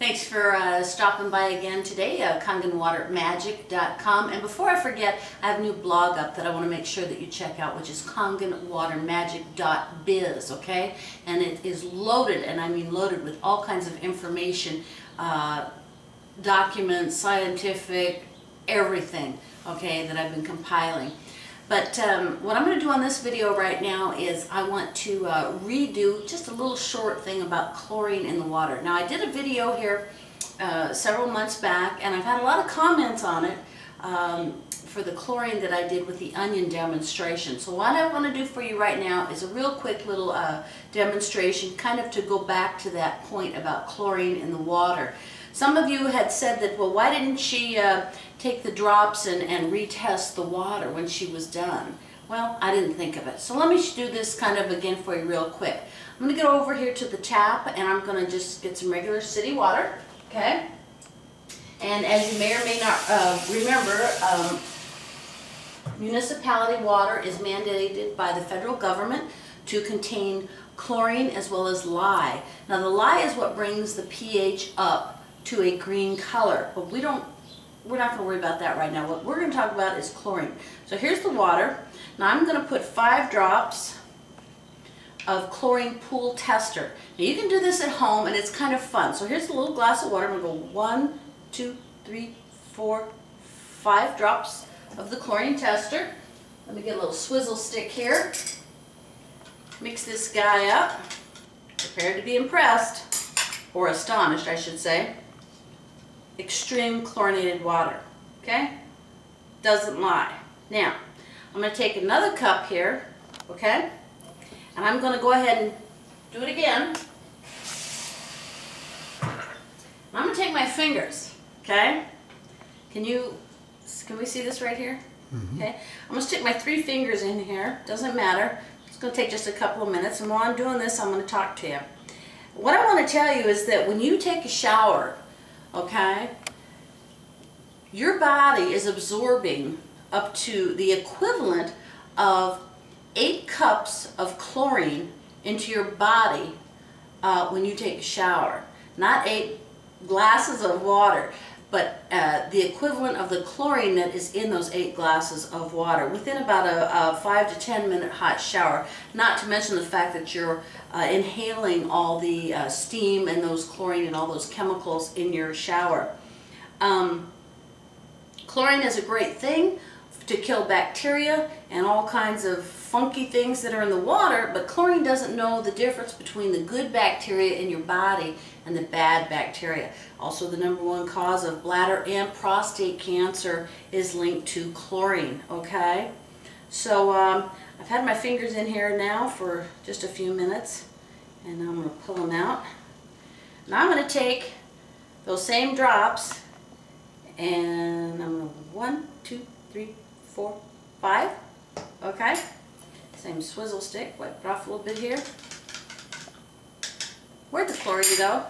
Thanks for uh, stopping by again today, uh, KangenWaterMagic.com. And before I forget, I have a new blog up that I want to make sure that you check out, which is KangenWaterMagic.biz, okay? And it is loaded, and I mean loaded with all kinds of information, uh, documents, scientific, everything, okay, that I've been compiling. But um, what I'm going to do on this video right now is I want to uh, redo just a little short thing about chlorine in the water. Now I did a video here uh, several months back and I've had a lot of comments on it um, for the chlorine that I did with the onion demonstration. So what I want to do for you right now is a real quick little uh, demonstration kind of to go back to that point about chlorine in the water. Some of you had said that, well, why didn't she uh, take the drops and, and retest the water when she was done? Well, I didn't think of it. So let me do this kind of again for you real quick. I'm going to go over here to the tap and I'm going to just get some regular city water, okay? And as you may or may not uh, remember, um, municipality water is mandated by the federal government to contain chlorine as well as lye. Now the lye is what brings the pH up to a green color. But we don't, we're not going to worry about that right now. What we're going to talk about is chlorine. So here's the water. Now I'm going to put five drops of chlorine pool tester. Now you can do this at home and it's kind of fun. So here's a little glass of water. I'm going to go one, two, three, four, five drops of the chlorine tester. Let me get a little swizzle stick here. Mix this guy up. Prepare to be impressed, or astonished I should say extreme chlorinated water. Okay? Doesn't lie. Now, I'm going to take another cup here, okay? And I'm going to go ahead and do it again. I'm going to take my fingers, okay? Can you, can we see this right here? Mm -hmm. Okay, I'm going to stick my three fingers in here. Doesn't matter. It's going to take just a couple of minutes. And while I'm doing this, I'm going to talk to you. What I want to tell you is that when you take a shower, okay? Your body is absorbing up to the equivalent of eight cups of chlorine into your body uh, when you take a shower. Not eight glasses of water, but uh, the equivalent of the chlorine that is in those eight glasses of water within about a, a five to ten minute hot shower. Not to mention the fact that you're uh, inhaling all the uh, steam and those chlorine and all those chemicals in your shower. Um, chlorine is a great thing to kill bacteria and all kinds of funky things that are in the water, but chlorine doesn't know the difference between the good bacteria in your body and the bad bacteria. Also, the number one cause of bladder and prostate cancer is linked to chlorine, okay? So, um, I've had my fingers in here now for just a few minutes, and I'm going to pull them out. Now I'm going to take those same drops, and I'm going to one, two, three, four, five, okay? Same swizzle stick, wipe it off a little bit here. Where'd the chlorine go?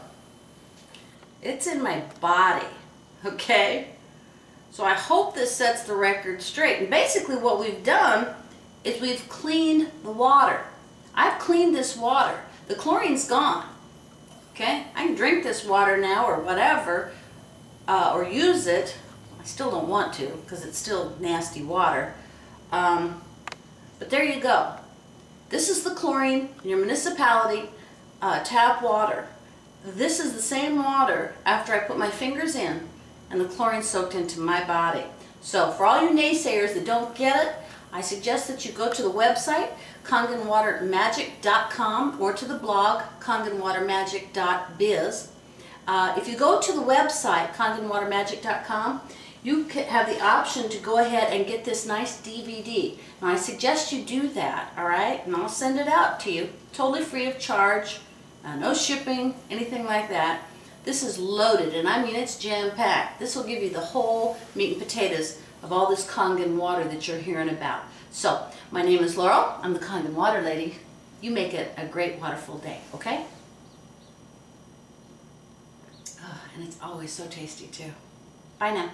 It's in my body, okay? So I hope this sets the record straight. And basically what we've done is we've cleaned the water. I've cleaned this water. The chlorine's gone, okay? I can drink this water now or whatever, uh, or use it. I still don't want to because it's still nasty water. Um, but there you go. This is the chlorine in your municipality uh, tap water. This is the same water after I put my fingers in and the chlorine soaked into my body. So for all you naysayers that don't get it, I suggest that you go to the website, kangenwatermagic.com or to the blog, kangenwatermagic.biz. Uh, if you go to the website, kangenwatermagic.com, you have the option to go ahead and get this nice DVD. Now I suggest you do that, all right? And I'll send it out to you, totally free of charge, uh, no shipping, anything like that. This is loaded, and I mean it's jam-packed. This will give you the whole meat and potatoes of all this Kangen water that you're hearing about. So, my name is Laurel. I'm the Kangen Water Lady. You make it a great waterful day, okay? Oh, and it's always so tasty, too. Bye now.